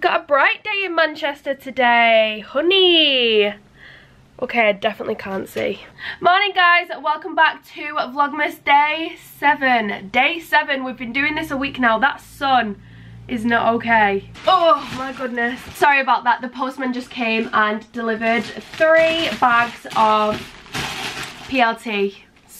Got a bright day in Manchester today, honey. Okay, I definitely can't see. Morning guys, welcome back to Vlogmas Day 7. Day 7, we've been doing this a week now. That sun is not okay. Oh my goodness. Sorry about that, the postman just came and delivered three bags of PLT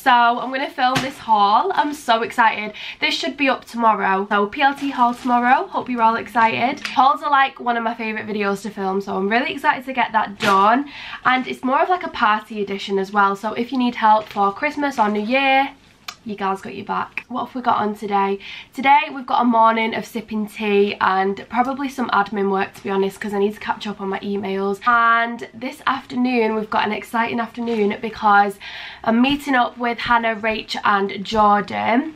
so I'm going to film this haul. I'm so excited. This should be up tomorrow. So PLT haul tomorrow. Hope you're all excited. Hauls are like one of my favourite videos to film. So I'm really excited to get that done. And it's more of like a party edition as well. So if you need help for Christmas or New Year, you guys got your back. What have we got on today? Today we've got a morning of sipping tea and probably some admin work to be honest because I need to catch up on my emails. And this afternoon we've got an exciting afternoon because I'm meeting up with Hannah, Rach and Jordan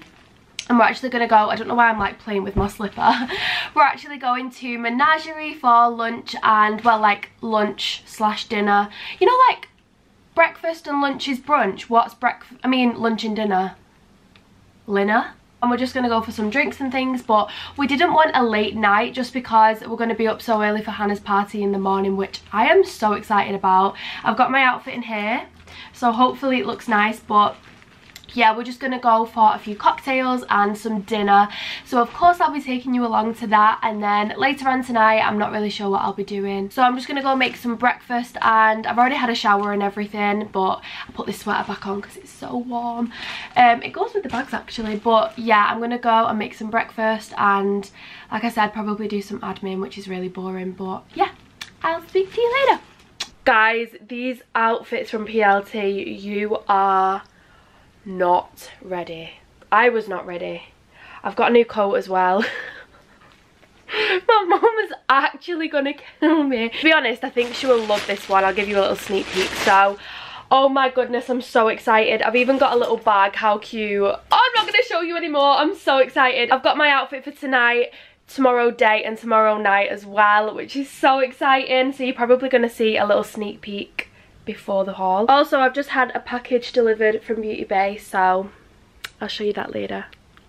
and we're actually going to go, I don't know why I'm like playing with my slipper, we're actually going to Menagerie for lunch and well like lunch slash dinner. You know like breakfast and lunch is brunch, what's breakfast, I mean lunch and dinner? Linner and we're just going to go for some drinks and things but we didn't want a late night just because we're going to be up so early for Hannah's party in the morning which I am so excited about. I've got my outfit in here so hopefully it looks nice but yeah, we're just to go for a few cocktails and some dinner. So of course I'll be taking you along to that and then later on tonight I'm not really sure what I'll be doing. So I'm just to go make some breakfast and I've already had a shower and everything but I put this sweater back on because it's so warm. Um, it goes with the bags actually but yeah I'm to go and make some breakfast and like I said probably do some admin which is really boring but yeah I'll speak to you later. Guys, these outfits from PLT, you are not ready. I was not ready. I've got a new coat as well. My mum is actually gonna kill me. To be honest, I think she will love this one. I'll give you a little sneak peek. So, oh my goodness, I'm so excited. I've even got a little bag. How cute. Oh, I'm not gonna show you anymore. I'm so excited. I've got my outfit for tonight tomorrow day and tomorrow night as well which is so exciting so you're probably going to see a little sneak peek before the haul. Also, I've just had a package delivered from Beauty Bay, so I'll show you that later.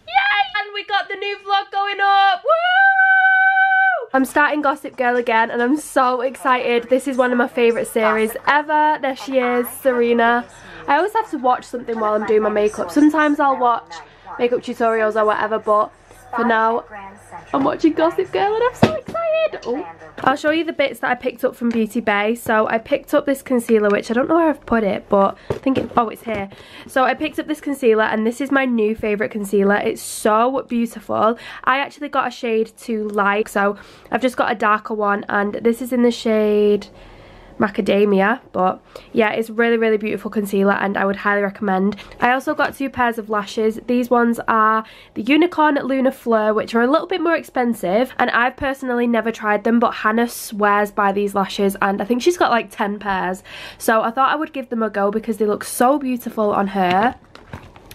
Yay! And we got the new vlog going up! Woo! I'm starting Gossip Girl again and I'm so excited. This is one of my favourite series ever. There she is, Serena. I always have to watch something while I'm doing my makeup. Sometimes I'll watch makeup tutorials or whatever, but for now, I'm watching Gossip Girl and I'm so excited. Oh. I'll show you the bits that I picked up from Beauty Bay. So I picked up this concealer, which I don't know where I've put it, but I think it, oh, it's here. So I picked up this concealer and this is my new favourite concealer. It's so beautiful. I actually got a shade to like, so I've just got a darker one and this is in the shade macadamia but yeah it's really really beautiful concealer and I would highly recommend. I also got two pairs of lashes. These ones are the unicorn Luna Fleur which are a little bit more expensive and I've personally never tried them but Hannah swears by these lashes and I think she's got like 10 pairs. So I thought I would give them a go because they look so beautiful on her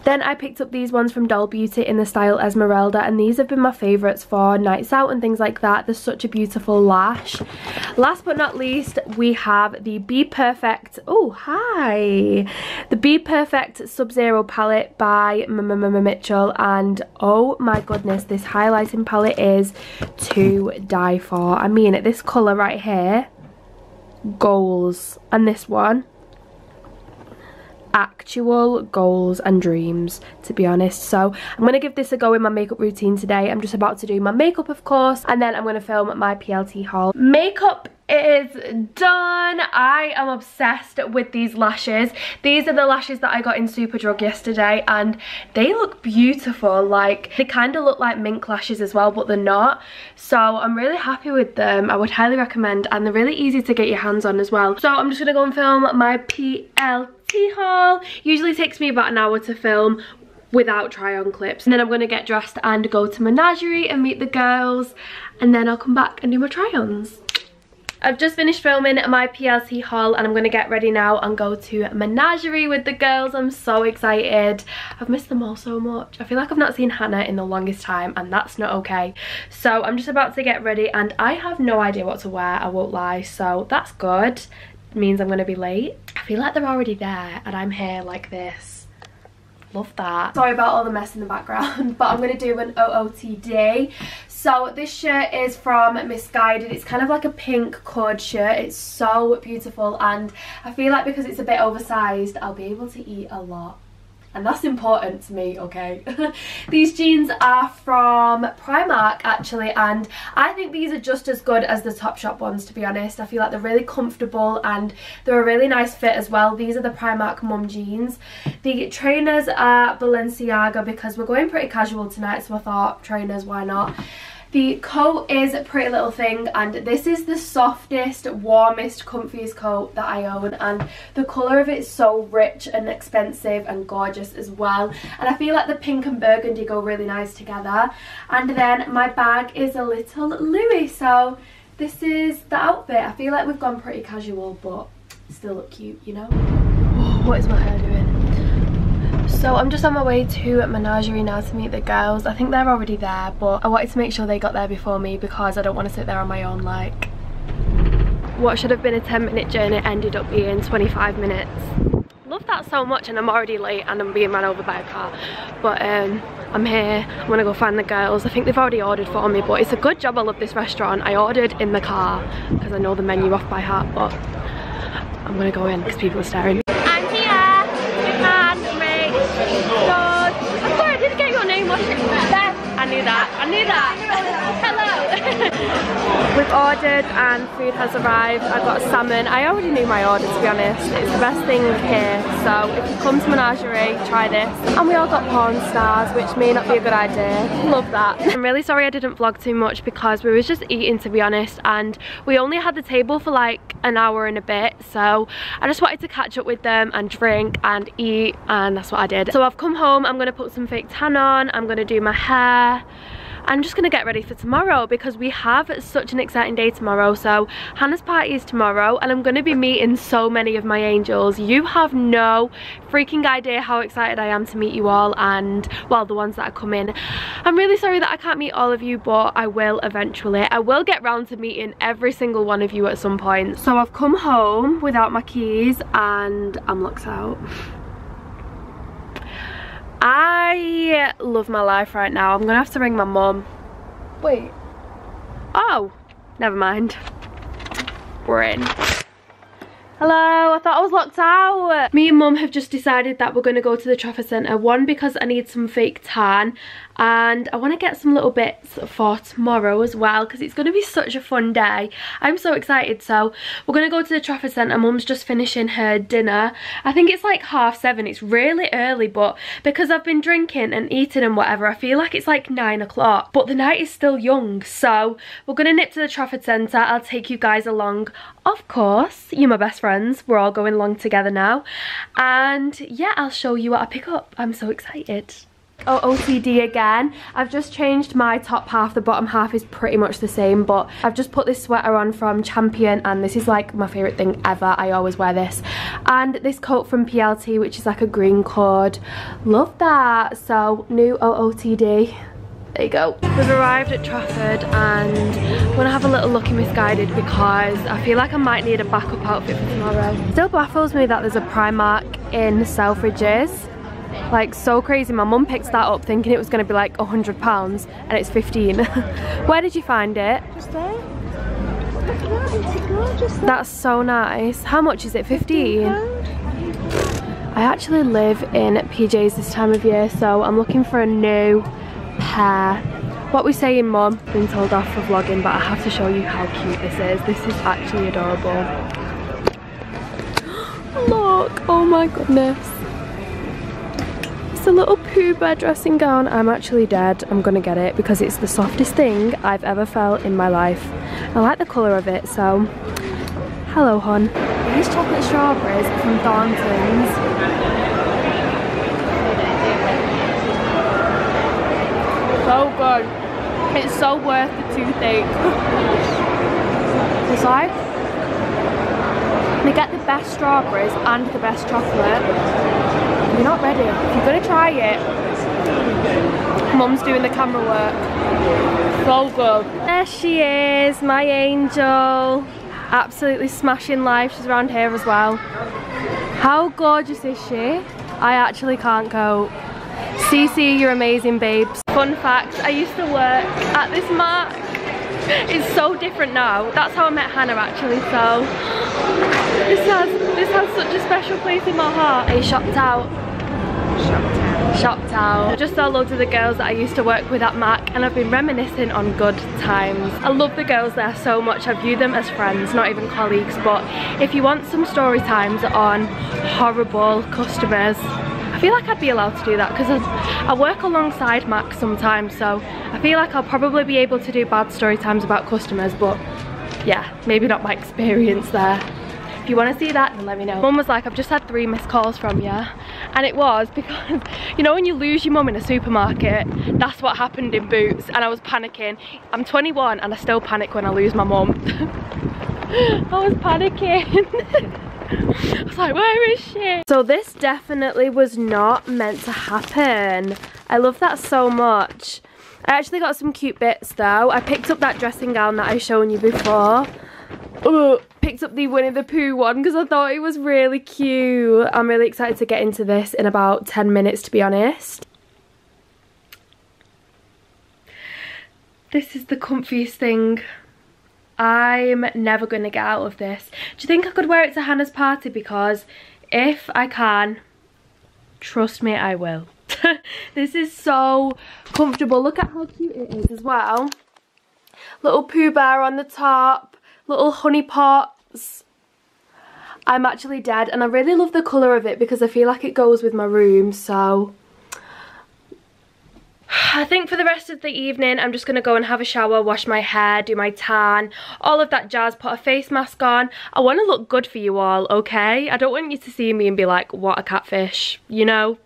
then I picked up these ones from Doll Beauty in the style Esmeralda and these have been my favourites for nights out and things like that. They're such a beautiful lash. Last but not least, we have the BPerfect, oh hi, the BPerfect Sub-Zero palette by M -M -M Mitchell and oh my goodness, this highlighting palette is to die for. I mean, this colour right here, goals, and this one, actual goals and dreams to be honest. So I'm to give this a go in my makeup routine today. I'm just about to do my makeup of course and then I'm to film my PLT haul. Makeup is done. I am obsessed with these lashes. These are the lashes that i got in superdrug yesterday and they look beautiful. Like they kind of look like mink lashes as well but they're not. So i'm really happy with them. I would highly recommend and they're really easy to get your hands on as well. So i'm just gonna go and film my plt haul usually takes me about an hour to film without try on clips and then I'm going to get dressed and go to Menagerie and meet the girls and then I'll come back and do my try-ons. I've just finished filming my PLT haul and I'm going to get ready now and go to Menagerie with the girls. I'm so excited. I've missed them all so much. I feel like I've not seen Hannah in the longest time and that's not okay. So I'm just about to get ready and I have no idea what to wear, I won't lie. So that's good. Means I'm to be late. I feel like they're already there and I'm here like this love that sorry about all the mess in the background but i'm to do an ootd So this shirt is from Missguided. It's kind of like a pink cord shirt. It's so beautiful and I feel like because it's a bit oversized, I'll be able to eat a lot and that's important to me okay? These jeans are from primark actually and i think these are just as good as the topshop ones to be honest. I feel like they're really comfortable and they're a really nice fit as well. These are the primark mum jeans. The trainers are balenciaga because we're going pretty casual tonight so i thought trainers why not the coat is a Pretty Little Thing and this is the softest, warmest, comfiest coat that I own and the colour of it is so rich and expensive and gorgeous as well and I feel like the pink and burgundy go really nice together and then my bag is a little Louis so this is the outfit. I feel like we've gone pretty casual but still look cute, you know? What is my hair doing? So I'm just on my way to Menagerie now to meet the girls. I think they're already there, but I wanted to make sure they got there before me because I don't want to sit there on my own like what should have been a 10 minute journey ended up being 25 minutes. Love that so much and I'm already late and I'm being run over by a car. But um, I'm here, I'm gonna go find the girls. I think they've already ordered for me, but it's a good job I love this restaurant. I ordered in the car because I know the menu off by heart, but I'm gonna go in because people are staring. I knew that. I knew that. We've ordered and food has arrived. I got salmon. I already knew my order to be honest. It's the best thing here. So if you come to Menagerie, try this. And we all got porn stars, which may not be a good idea. Love that. I'm really sorry I didn't vlog too much because we was just eating to be honest. And we only had the table for like an hour and a bit. So I just wanted to catch up with them and drink and eat. And that's what I did. So I've come home. I'm going to put some fake tan on. I'm going to do my hair I'm just gonna get ready for tomorrow because we have such an exciting day tomorrow. So Hannah's party is tomorrow and I'm gonna be meeting so many of my angels. You have no freaking idea how excited I am to meet you all and well the ones that are coming. I'm really sorry that I can't meet all of you but I will eventually. I will get round to meeting every single one of you at some point. So I've come home without my keys and I'm locked out. I love my life right now. I'm gonna have to ring my mum. Wait. Oh, never mind. We're in. Hello, I thought I was locked out. Me and mum have just decided that we're going to go to the Trafford Centre. One, because I need some fake tan and I want to get some little bits for tomorrow as well because it's going to be such a fun day. I'm so excited. So we're going to go to the Trafford Centre. Mum's just finishing her dinner. I think it's like half seven. It's really early but because I've been drinking and eating and whatever I feel like it's like nine o'clock but the night is still young so we're going to nip to the Trafford Centre. I'll take you guys along. Of course, you're my best friends. We're all going along together now and yeah I'll show you what I pick up. I'm so excited. Oh, OTD again. I've just changed my top half. The bottom half is pretty much the same, but I've just put this sweater on from Champion, and this is like my favourite thing ever. I always wear this. And this coat from PLT, which is like a green cord. Love that. So, new OOTD. There you go. We've arrived at Trafford and I'm gonna have a little look in Missguided because I feel like I might need a backup outfit for tomorrow. Still baffles me that there's a Primark in Selfridges like so crazy. My mum picked that up thinking it was going to be like a hundred pounds and it's 15. Where did you find it? Just there. That's so nice. How much is it? 15? I actually live in PJs this time of year so I'm looking for a new pair. What we saying mum? Been told off for vlogging but I have to show you how cute this is. This is actually adorable. Look! Oh my goodness a little Pooh Bear dressing gown. I'm actually dead. I'm gonna get it because it's the softest thing I've ever felt in my life. I like the colour of it, so hello hon. These chocolate strawberries are from Thornton's. So good. It's so worth the toothache. it's like they get the best strawberries and the best chocolate you're not ready. If you're gonna try it, Mum's doing the camera work. So good. There she is, my angel. Absolutely smashing life. She's around here as well. How gorgeous is she? I actually can't go. CC, you're amazing, babes. Fun fact, I used to work at this Mac. It's so different now. That's how I met Hannah actually, so this has this has such a special place in my heart. You shocked out? Shocked out. I just saw loads of the girls that I used to work with at Mac and I've been reminiscing on good times. I love the girls there so much. I view them as friends, not even colleagues. But if you want some story times on horrible customers, I feel like I'd be allowed to do that because I work alongside Mac sometimes so I feel like I'll probably be able to do bad story times about customers but yeah, maybe not my experience there. If you want to see that, then let me know. Mum was like, I've just had three missed calls from you. And it was because, you know when you lose your mum in a supermarket, that's what happened in Boots. And I was panicking. I'm 21 and I still panic when I lose my mum. I was panicking. I was like, where is she? So this definitely was not meant to happen. I love that so much. I actually got some cute bits though. I picked up that dressing gown that I shown you before. Ugh, picked up the Winnie the Pooh one because I thought it was really cute. I'm really excited to get into this in about 10 minutes to be honest. This is the comfiest thing I'm never going to get out of this. Do you think I could wear it to Hannah's party? Because if I can, trust me, I will. this is so comfortable. Look at how cute it is as well. Little Pooh Bear on the top, little honey I'm actually dead and I really love the colour of it because I feel like it goes with my room so I think for the rest of the evening, I'm just going to go and have a shower, wash my hair, do my tan, all of that jazz, put a face mask on. I want to look good for you all, okay? I don't want you to see me and be like, what a catfish, you know?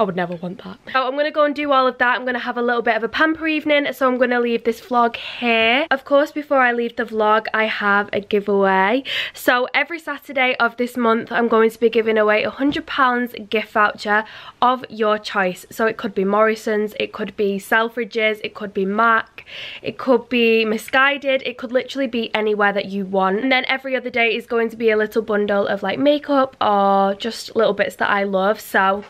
I would never want that. So I'm going to go and do all of that. I'm going to have a little bit of a pamper evening. So I'm going to leave this vlog here. Of course, before I leave the vlog, I have a giveaway. So every Saturday of this month, I'm going to be giving away a £100 gift voucher of your choice. So it could be Morrison's, it could be Selfridges, it could be MAC, it could be Missguided, it could literally be anywhere that you want. And then every other day is going to be a little bundle of like makeup or just little bits that I love. So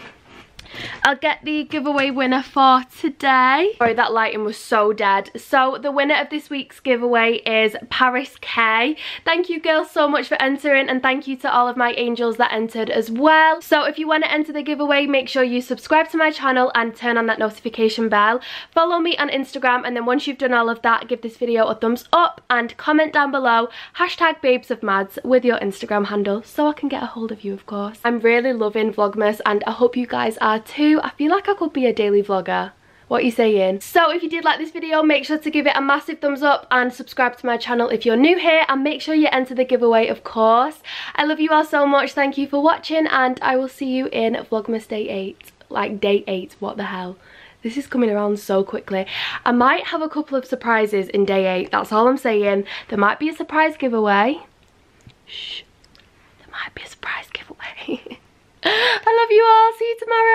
I'll get the giveaway winner for today. Sorry, that lighting was so dead. So the winner of this week's giveaway is Paris K. Thank you girls so much for entering and thank you to all of my angels that entered as well. So if you want to enter the giveaway, make sure you subscribe to my channel and turn on that notification bell. Follow me on Instagram and then once you've done all of that, give this video a thumbs up and comment down below hashtag babes of mads with your Instagram handle so I can get a hold of you of course. I'm really loving Vlogmas and I hope you guys are too. I feel like I could be a daily vlogger. What are you saying? So if you did like this video, make sure to give it a massive thumbs up and subscribe to my channel if you're new here and make sure you enter the giveaway of course. I love you all so much. Thank you for watching and I will see you in Vlogmas Day 8. Like day 8, what the hell. This is coming around so quickly. I might have a couple of surprises in day 8, that's all I'm saying. There might be a surprise giveaway. Shh. There might be a surprise giveaway. I love you all. See you tomorrow.